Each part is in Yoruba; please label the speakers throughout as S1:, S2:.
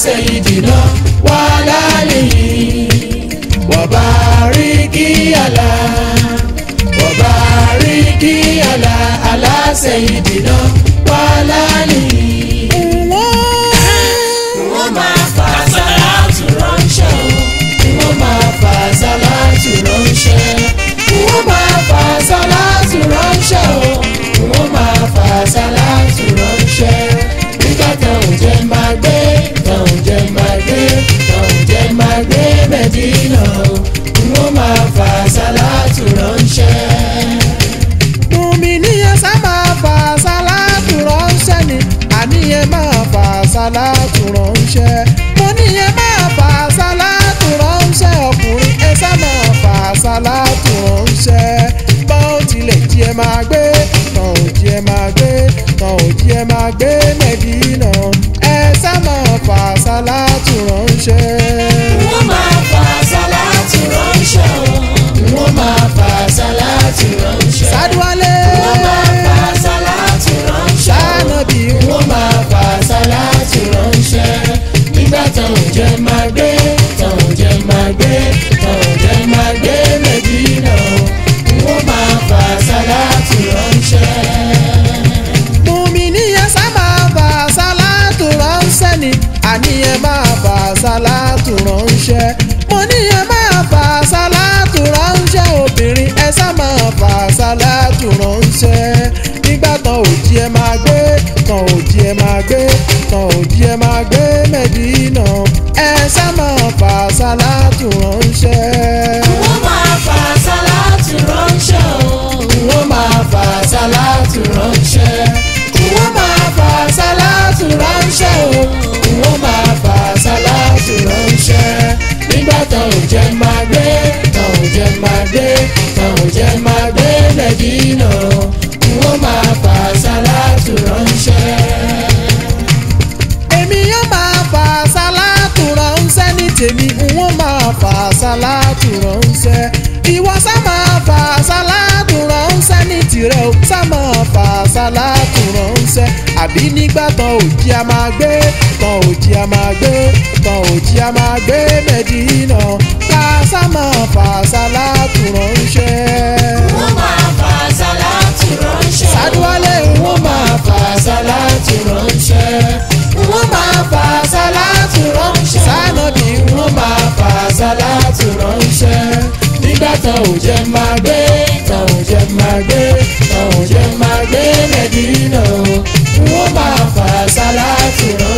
S1: سيدنا وعلى آله وبارك على وبارك على على سيدنا وعلى آله. Wọ́n máa fa sálátù ránṣẹ́ o. Wọ́n máa fa sálátù ránṣẹ́. Wọ́n máa fa sálátù ránṣẹ́ o. Wọ́n jìnnà n ó máa fà sálátù ránṣẹ́. mùmí níyẹn sá máa fà sálátù ránṣẹ́ ni àníyẹn máa fà sálátù ránṣẹ́. mo níyẹn máa fà sálátù ránṣẹ́ ọkùnrin ẹ sá máa fà sálátù ránṣẹ́. bá ó tilẹ̀ jí ẹ máa gbé tán ò jí ẹ máa gbé tán ò jí ẹ máa gbé mẹ́bí náà ẹ sá máa fà sálátù ránṣẹ́. Mẹ́dínà ni wọ́n máa fà sálátù ránṣẹ́. èmi yóò máa fà sálátù ránṣẹ́ ní tèmi n ó máa fà sálátù ránṣẹ́. ìwọ sá máa fà sálátù ránṣẹ́ ní tìrẹ o sá máa fà sálátù ránṣẹ́ àbí nígbà tán òjì a máa gbé tán òjì a máa gbé tán òjì a máa gbé mẹ́dínà ká sá máa fà sálátù ránṣẹ́. wọ́n máa fà sálátù ránṣẹ́. sádúwálé wọ́n máa fà sálátù ránṣẹ́. wọ́n máa fà sálátù ránṣẹ́. sánàbí wọ́n máa fà sálátù ránṣẹ́. nígbà tán òjì a máa gbé tán òjì a máa gbé tán òjì a máa gbé mẹ́dínà wọ́n máa fà sálátì rán.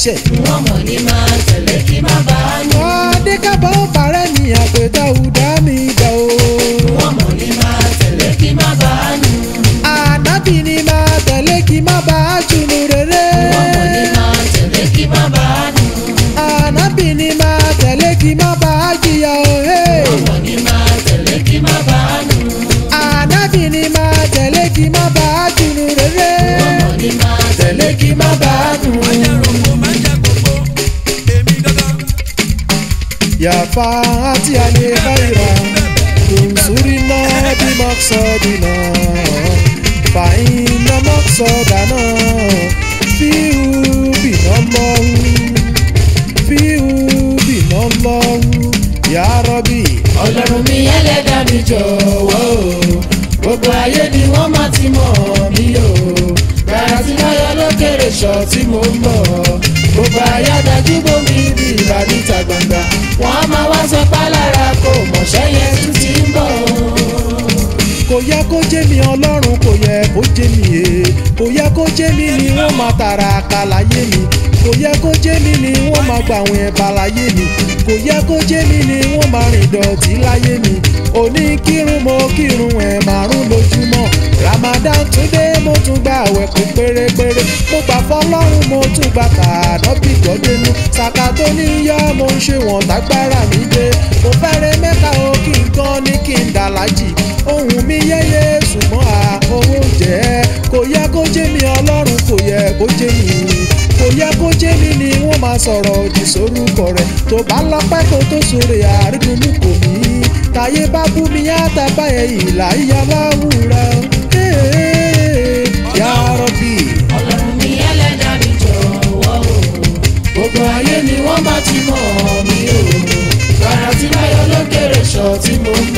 S1: ẹ̀ṣẹ̀. wọ́n mọ̀ ní máa tẹ̀lé kí má bàa nù. ọ̀ọ́dẹ́kábọ̀ bàrẹ́ ni àpètà òwú maqsadina fa inna maqsadana fihu bina Allahu fihu bina Allahu ya Rabbi. ọlọ́run mi ẹlẹ́dà mi jọ̀wọ́ o gbogbo ayé ni wọ́n máa ti mọ̀ mí o gbàrà tí wọ́n yọ lókèrè ṣọ́ọ̀ tí mo ń bọ̀. kó jẹ́ mi ọlọ́run kò yẹ kó jẹ́ mi ee kò yẹ kó jẹ́ mi ni wọ́n máa tààrà àkàlàyé mi kò yẹ kó jẹ́ mi ni wọ́n máa gbà àwọn ẹ̀bà láyé mi kò yẹ kó jẹ́ mi ni wọ́n máa rìn dọ̀tí láyé mi òní kírun mo kírun ẹ̀ márùn lójúmọ́ Ramadan tún dé mo tún gba àwẹ̀ kó pérépéré mo gbà fọlọ́run mo tún gbà tààdọ́bì gbọ́dẹ́nu sàkà tó níyọ́ mo ń ṣe wọ̀n tágbára mi dé mo fẹ́rẹ̀ mẹ́ta o kí n gan ni kí n dàlájì ohùn mi yẹ́yẹ́ ṣùgbọ́n à owó jẹ́ kò yẹ kó jẹ́ mi ọlọ́run kò yẹ kó jẹ́ mi kò yẹ kó jẹ́ mi ni wọ́n máa sọ̀rọ̀ òdì sórúkọ rẹ̀ tó bá lọ́pẹ́ kó tó sóre àrídùnú kò ní tàyé bá bú mi yàtàbá ẹ̀ ìlà ìyá bá wúra yàrá bí. ayé ni wọ́n bá ti mọ̀ mi o rárá tí báyọ̀ ló kéré tí mo ń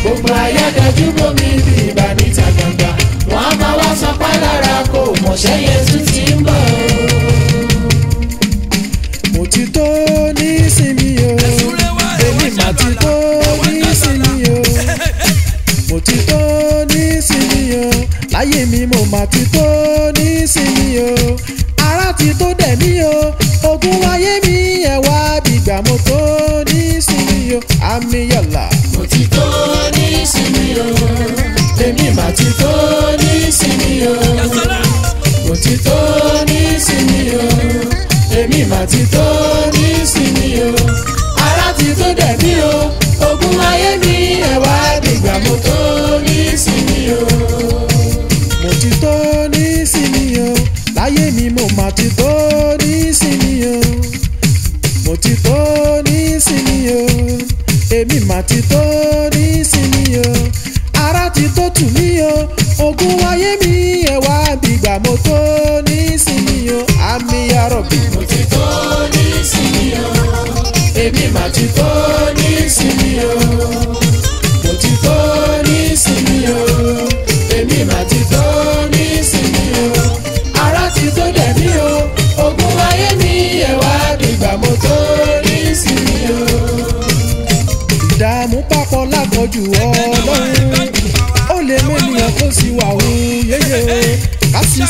S1: gbogbo ayé dẹjú bomi ibi ìbà níta gbangba wọn á máa wá sapá lára kó mọ̀ṣẹ́ Jésù ti ń bọ̀. mo ti tó nísìnyí o èmi mà ti tó nísìnyí o mo ti tó nísìnyí o láyé mi mo mà ti tó nísìnyí o ara ti tó dẹ̀ mí o ogún wáyé mi ẹ̀wà bìgbà mo tó nísìnyí Ami àmìyànlá. mo ti tó ní ìsinmi o èmi mà ti tó ní ìsinmi o mo ti tó ní.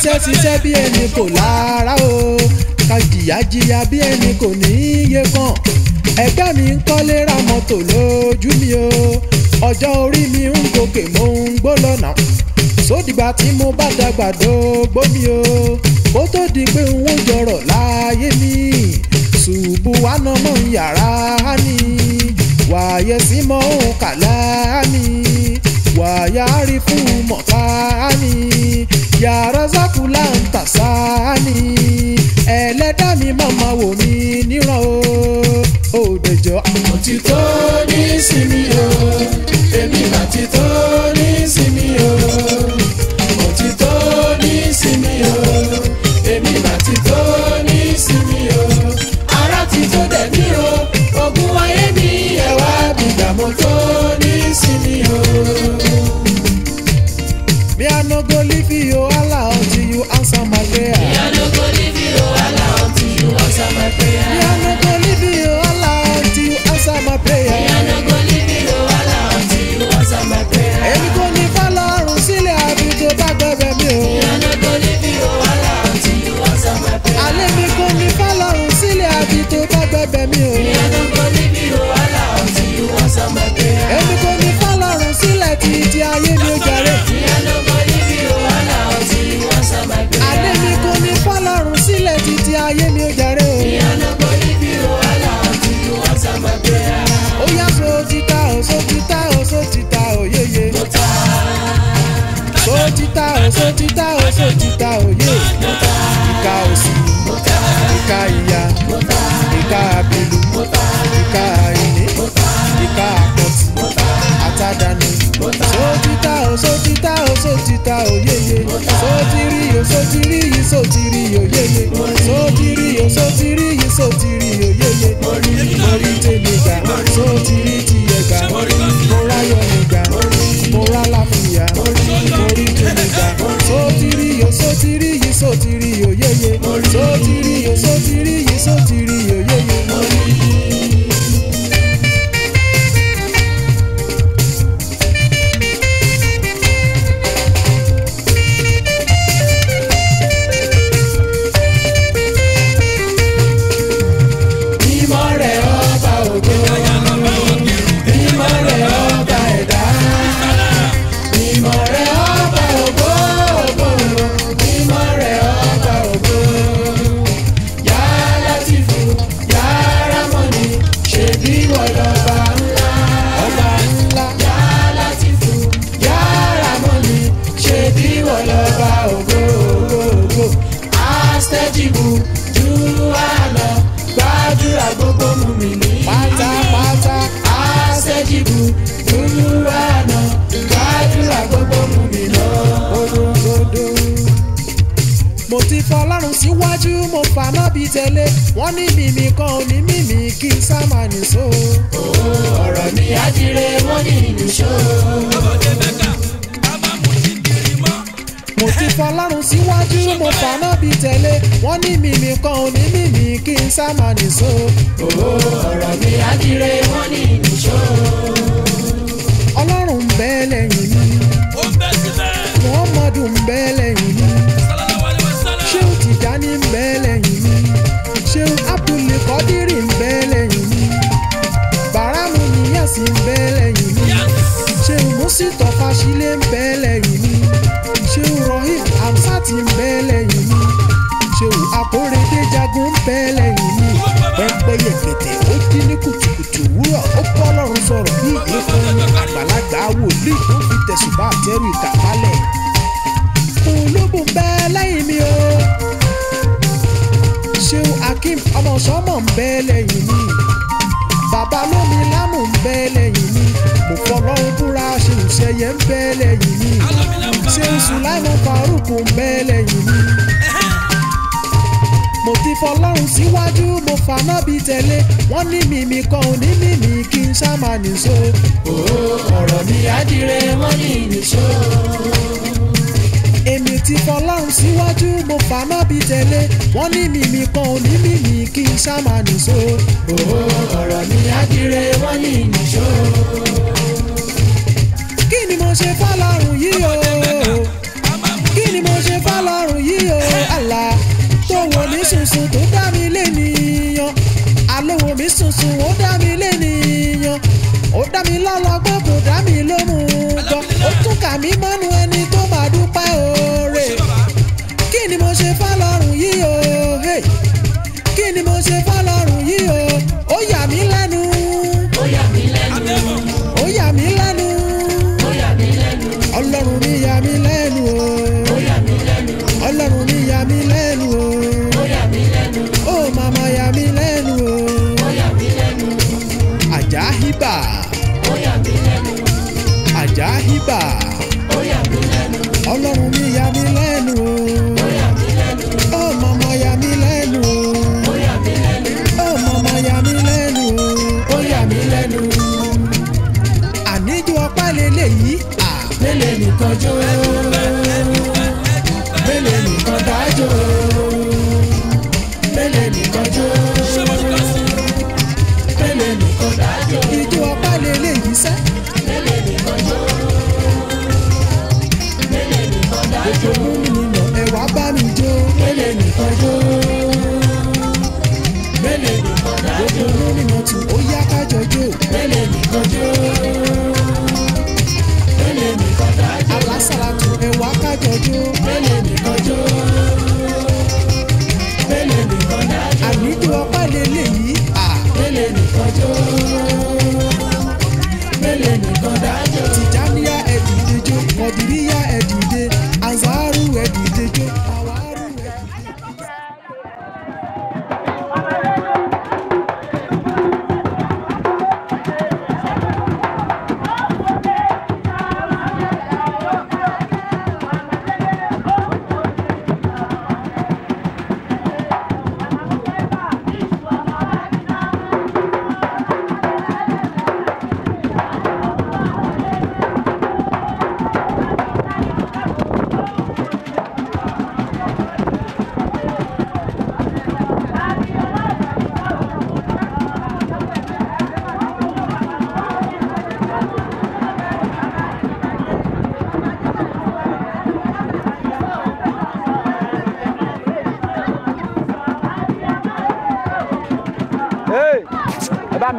S1: ṣiṣẹ́ ṣiṣẹ́ bí ẹni kò lára o ká jìyà jìyà bí ẹni kò ní iye kan ẹgbẹ́ mi ń kọ́lé ra mọ́tò lójú mi o ọjọ́ orí mi ń gòkè mò ń gbó lọ́nà sódìgbà tí mo bá dàgbà dógbó mi o kó tó di pé n ó jọrọ̀ láyé mi ṣùgbọ́n wà ná mọ̀ ń yàrá ni wàyẹ sí mọ́ òun kàlá ni wàyà rí fún mọ̀ká ni yàrá zákùlà ń tà sáà ni mi máa ma wò mí níran o òdòjọ́. àmọ́ ti tó ní sinmi o èmi mà yìí sotiri yìí sotiri yìí oyeye sotiri yìí oh, sotiri yìí sotiri yìí oyeye orí tèmi. mo ti fọlọ́run síwájú mo fàná bí tẹ̀lé wọ́n ní mímì kan ò ní mímì kí n sá máa nìṣó. òwò ọ̀rọ̀ mi ájíire wọ́n ní nìṣó. ọlọ́run ń bẹ lẹ́yìn mi muhammadu ń bẹ lẹ́yìn mi ṣéun tìjání ń bẹ lẹ́yìn mi ṣéun abdulkadiri ń bẹ lẹ́yìn mi bàrámù niyàsí ń bẹ lẹ́yìn mi ṣéun musitọ fásilé ń bẹ lẹ́yìn mi ti ń bẹ lẹ́yìn mi ṣéwù àkórèdé jagun ń bẹ lẹ́yìn mi ẹgbẹ́ yẹ̀kẹ̀tẹ̀ ó jí ní kùtùkùtù wúrọ̀ ó kọ́ lọ́run sọ̀rọ̀ bí èèkàn ní àgbàlagbà wòlíì tó fi tẹ̀sùn bá àtẹ́rù ìtàkálẹ̀ ológun ń bẹ lẹ́yìn mi o ṣéwù akeem ọmọ ń bẹ lẹ́yìn mi bàbá lámù ń bẹ lẹ́yìn mi mo fọlọ́ ń ń bẹ Àràmú Faruku mẹ́lẹ̀ yìí mi. mo ti fọlọ́run síwájú mo fàná bí tẹ̀lé wọ́n ní mímí kan ò ní mímí kí n ṣáma nìṣó. ọ̀rọ̀ mi àdìrẹ wọ́n ní nìṣó. èmi ti fọlọ́run síwájú mo fàná bí tẹ̀lé wọ́n ní mímí kan ò ní mímí kí n ṣáma nìṣó. ọ̀rọ̀ mi àdìrẹ wọ́n ní nìṣó. kí ni mo ṣe fọlọ́run yìí o lọ́lọ́run yìí o àlà tó wò mí sunsun tó dá mi lé nìyàn àlòwò mi sunsun ó dá. eléyìí. àpẹẹlẹ nìkan jó. ẹ keju mele ni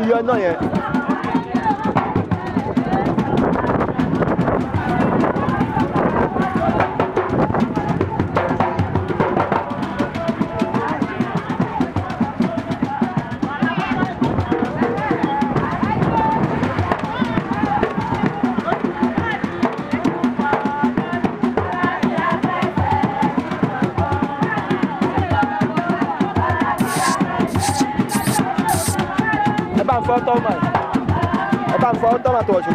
S1: 你安哪样？matou, acho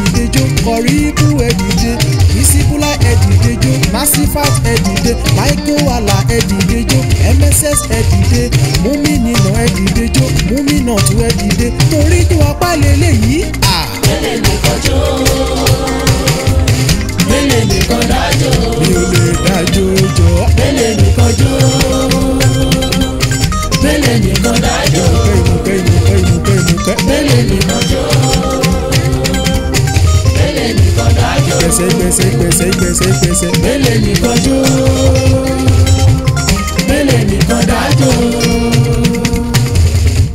S1: ẹ̀dìdè jó kọ̀ríbù ẹ̀dìdè ìsìkúlá ẹ̀dìdè jó masifat ẹ̀dìdè maikowala ẹ̀dìdè mss ẹ̀dìdè múmínìnà ẹ̀dìdè jó múmínà tó ẹ̀dìdè torí ju apá lélẹ̀ yìí. mélèé nìkan jó mélèé nìkan dájó mélèé dájó jọ mélèé nìkan jó mélèé nìkan dájó mélèé nìkan dájó. gbèsè gbèsè gbèsè gbèsè gbèsè. mélèé nìkan jó mélèé nìkan dájó.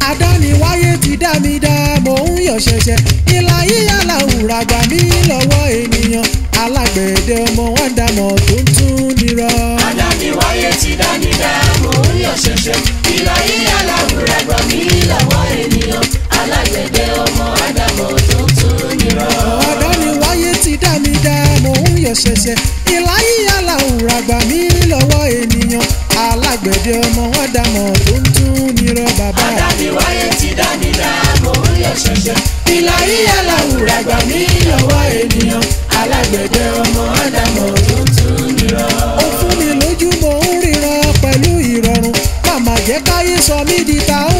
S1: àdániwáyé ti dá mi dá mò ń yọ̀ ṣẹ̀ṣẹ̀ ìlà yíyá làwùrà gbà mí lọ́wọ́ ènìyàn alágbẹ̀dẹ ọmọ yẹ ṣẹṣẹ ìláyé aláwùrà gbà mí lọ́wọ́ ènìyàn alágbẹ̀dẹ ọmọ wọn dàmọ̀ tó ń tún ní rọ bàbá. àdániwáyé ti dání dáàbò ó yẹ ṣẹṣẹ ìláyé aláwùrà gbà mí lọ́wọ́ ènìyàn alágbẹ̀dẹ ọmọ wọn dàmọ̀ tó ń tún ní rọ. ó fún mi lójú mo ń ríran pẹ̀lú ìrọ̀rùn màmá jẹ́ káyé sọ mí di ta ó.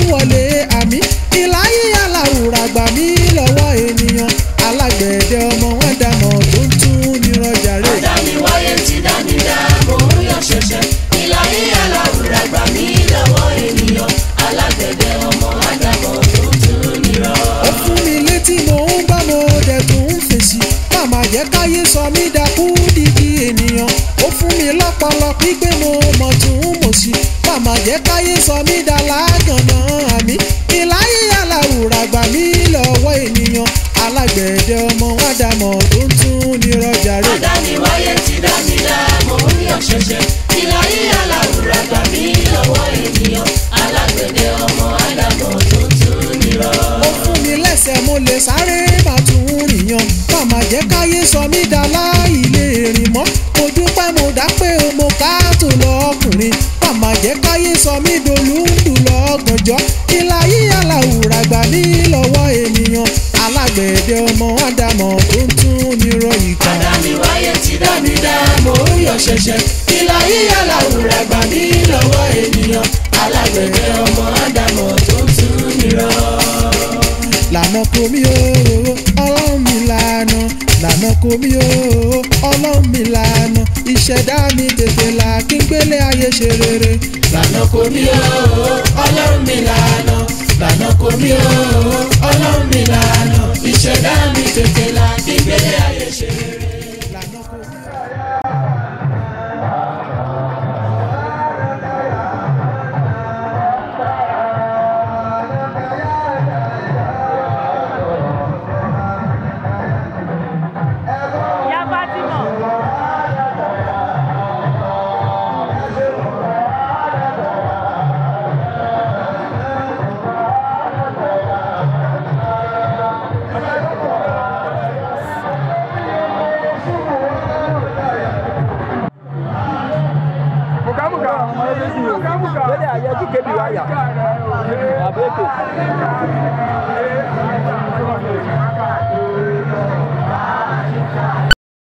S1: ẹsẹ̀ mo lè sáré má tún rìn yan má má jẹ́ káyé sọ mí dá láì lè rìn mọ́ mo dúpẹ́ mo dá pé o mo ká tó lọ́kùnrin má má jẹ́ káyé sọ mí dolúndù lọ́gànjọ́ ìlà yíyá làwùrà gbà mí lọ́wọ́ ènìyàn alágbẹ̀dẹ ọmọ ádámọ̀ tó ń tún nírọ̀ ìkà. àdámiwáyé ti dá mi dá mo yọ̀ ṣẹ̀ṣẹ̀ ìlà yíyá làwùrà gbà mí lọ́wọ́ ènìyàn alágbẹ̀dẹ. kò mí o ọlọ́run mi lànà lànà kò mí o ọlọ́run mi lànà ìṣẹ̀dá mi tètè là kí n gbélé ayé ṣe rere. lànà kò mí ọlọ́run mi lànà lànà kò mí ọlọ́run mi lànà ìṣẹ̀dá mi tètè là.